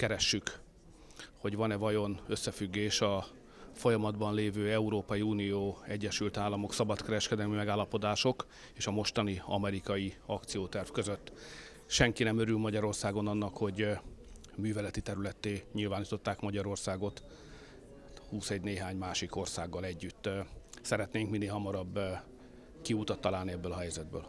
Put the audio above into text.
keressük, hogy van-e vajon összefüggés a folyamatban lévő Európai Unió, Egyesült Államok szabadkereskedelmi megállapodások és a mostani amerikai akcióterv között. Senki nem örül Magyarországon annak, hogy műveleti területté nyilvánították Magyarországot 21 néhány másik országgal együtt. Szeretnénk minél hamarabb kiutat találni ebből a helyzetből.